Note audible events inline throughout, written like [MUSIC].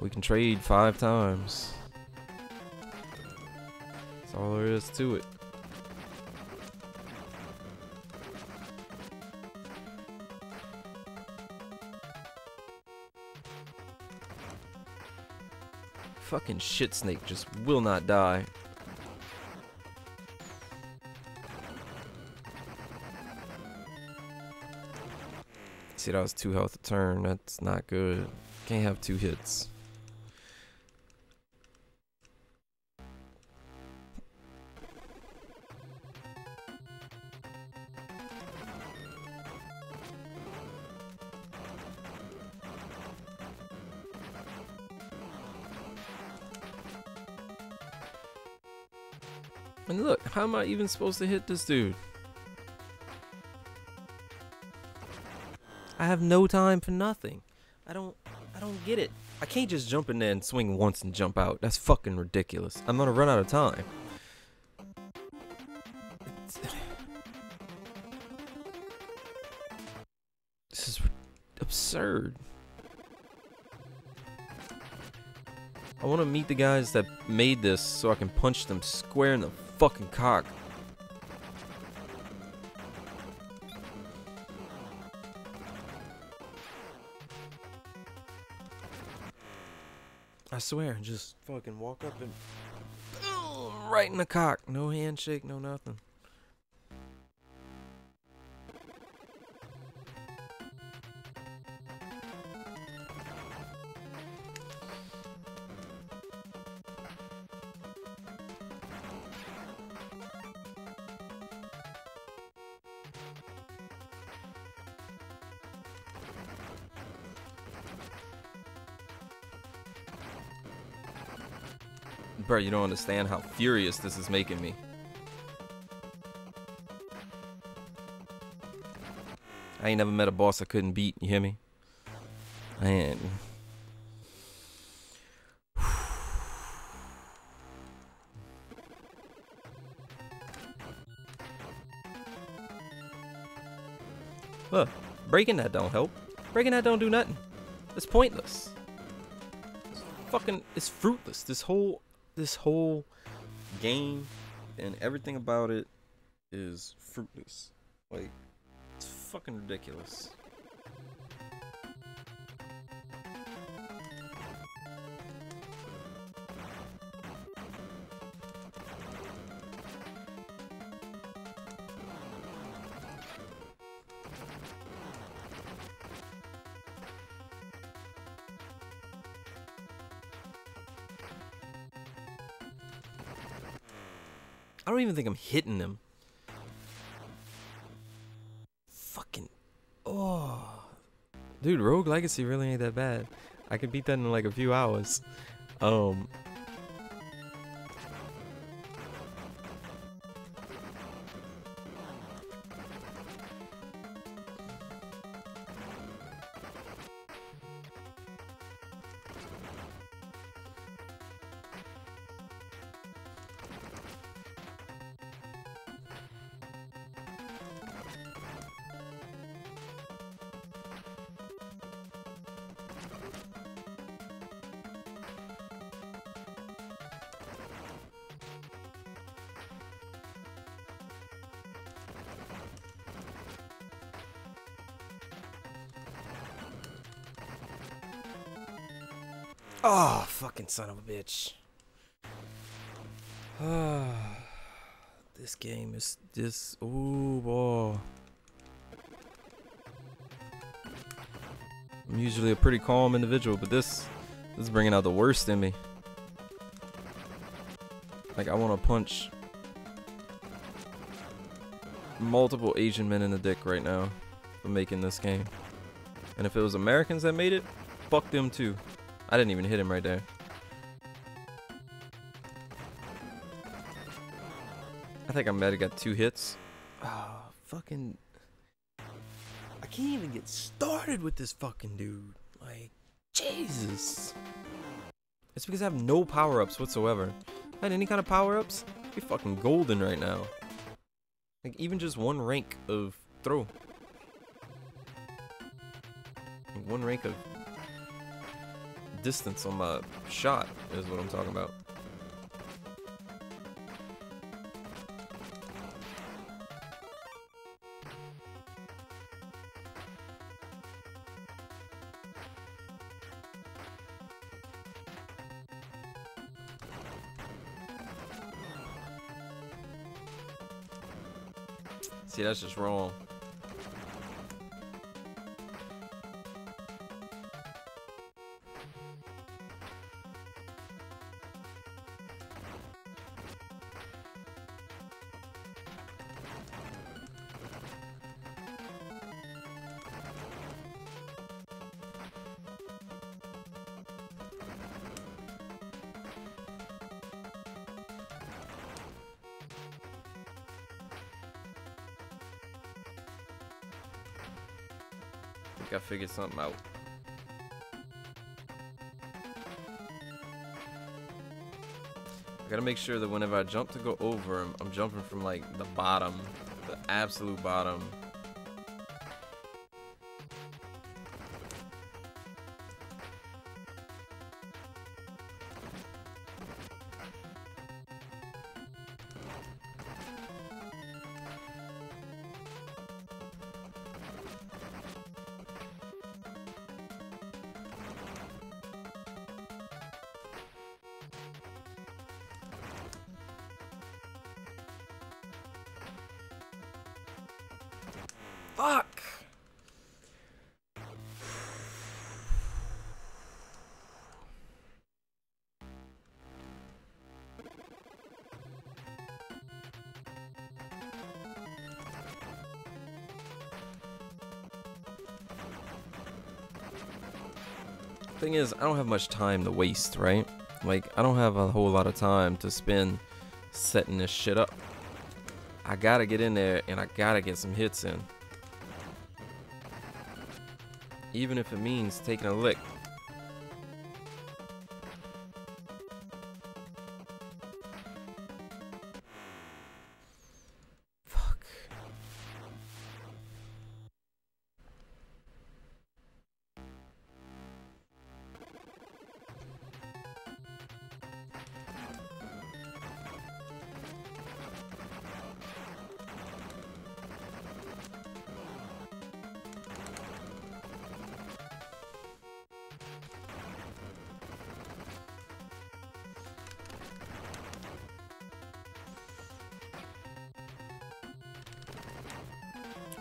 We can trade five times. That's all there is to it. Fucking shit snake just will not die. See, that was two health a turn. That's not good. Can't have two hits. And look, how am I even supposed to hit this dude? I have no time for nothing. I don't I don't get it. I can't just jump in there and swing once and jump out. That's fucking ridiculous. I'm gonna run out of time. [SIGHS] This is absurd. I want to meet the guys that made this so I can punch them square in the fucking cock. I swear, just fucking walk up and right in the cock. No handshake, no nothing. Bro, you don't understand how furious this is making me. I ain't never met a boss I couldn't beat, you hear me? I [SIGHS] ain't. Look, breaking that don't help. Breaking that don't do nothing. It's pointless. It's fucking, it's fruitless. This whole, this whole game and everything about it is fruitless. Like, it's fucking ridiculous. I don't even think I'm hitting them. Fucking. Oh. Dude, Rogue Legacy really ain't that bad. I could beat that in like a few hours. Um. Oh, fucking son of a bitch. [SIGHS] This game is this. Ooh, boy. I'm usually a pretty calm individual, but this, this is bringing out the worst in me. Like I want to punch multiple Asian men in the dick right now for making this game. And if it was Americans that made it, fuck them too. I didn't even hit him right there. I think I might have got two hits. Oh, fucking. I can't even get started with this fucking dude. Like, Jesus. It's because I have no power ups whatsoever. I had any kind of power ups, I'd be fucking golden right now. Like, even just one rank of throw. One rank of distance on my shot is what I'm talking about. See, that's just wrong. Think I figured something out. I gotta make sure that whenever I jump to go over I'm jumping from like the bottom, the absolute bottom. Fuck! Thing is, I don't have much time to waste, right? Like, I don't have a whole lot of time to spend setting this shit up. I gotta get in there and I gotta get some hits in. Even if it means taking a lick.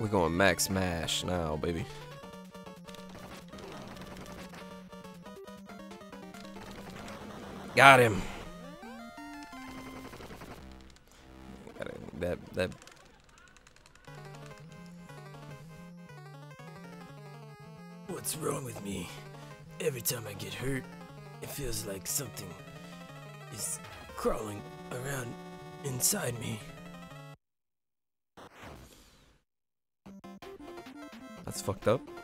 We're going max mash now, baby. Got him. Got him. That that. What's wrong with me? Every time I get hurt, it feels like something is crawling around inside me. That's fucked up.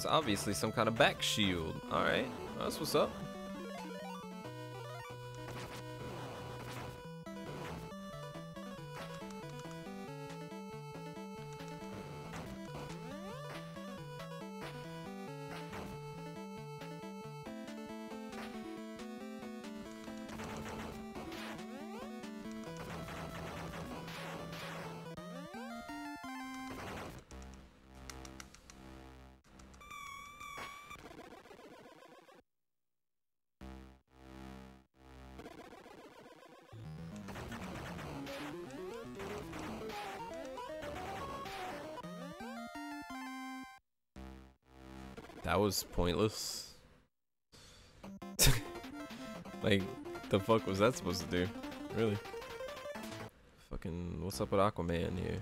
It's obviously some kind of back shield. Alright, that's what's up. That was pointless. [LAUGHS] like, the fuck was that supposed to do? Really? Fucking, what's up with Aquaman here?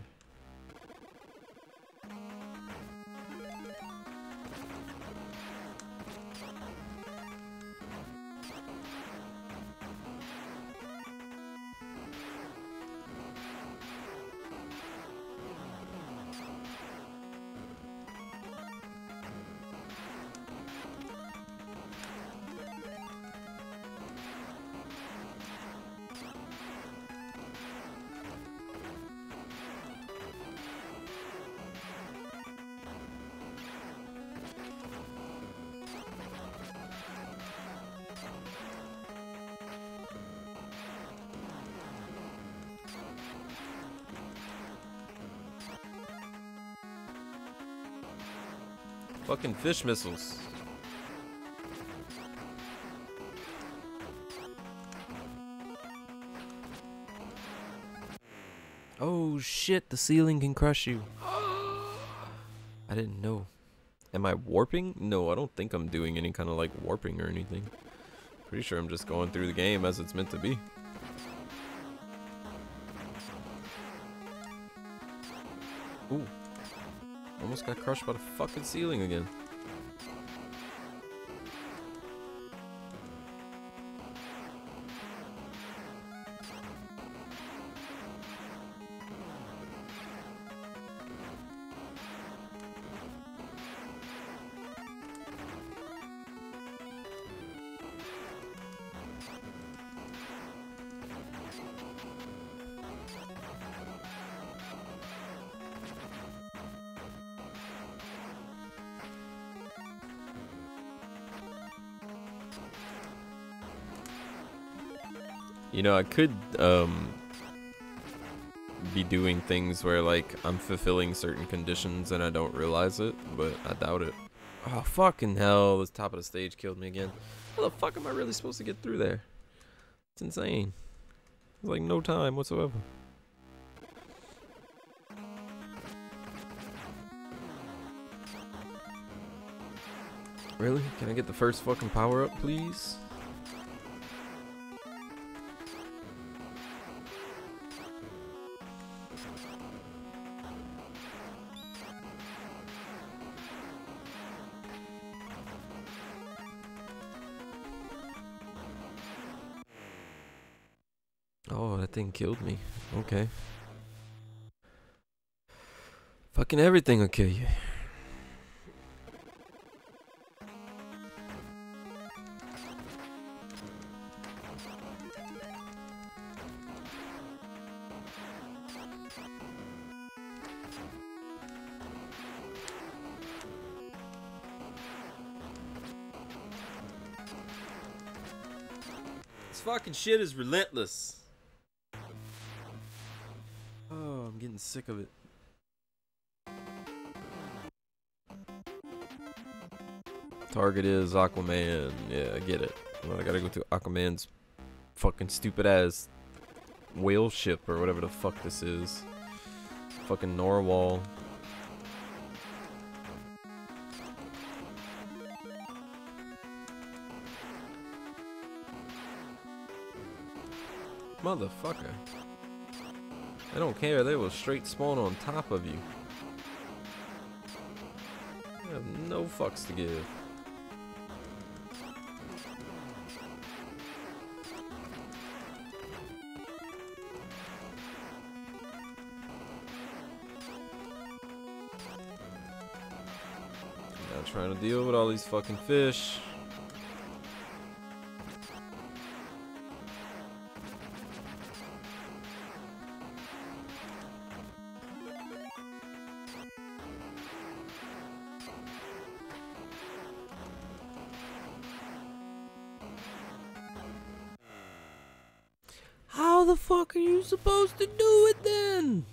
Fucking fish missiles. Oh shit, the ceiling can crush you. I didn't know. Am I warping? No, I don't think I'm doing any kind of like warping or anything. Pretty sure I'm just going through the game as it's meant to be. Ooh. Almost got crushed by the fucking ceiling again. You know, I could um be doing things where like I'm fulfilling certain conditions and I don't realize it, but I doubt it. Oh fucking hell, this top of the stage killed me again. How the fuck am I really supposed to get through there? It's insane. It's like no time whatsoever. Really? Can I get the first fucking power up, please? That thing killed me. Okay. Fucking everything will kill you. This fucking shit is relentless. Getting sick of it. Target is Aquaman. Yeah, I get it. Well, I gotta go to Aquaman's fucking stupid ass whale ship or whatever the fuck this is. Fucking Norwal. Motherfucker. I don't care, they will straight spawn on top of you. I have no fucks to give. Not trying to deal with all these fucking fish. Supposed to do it then?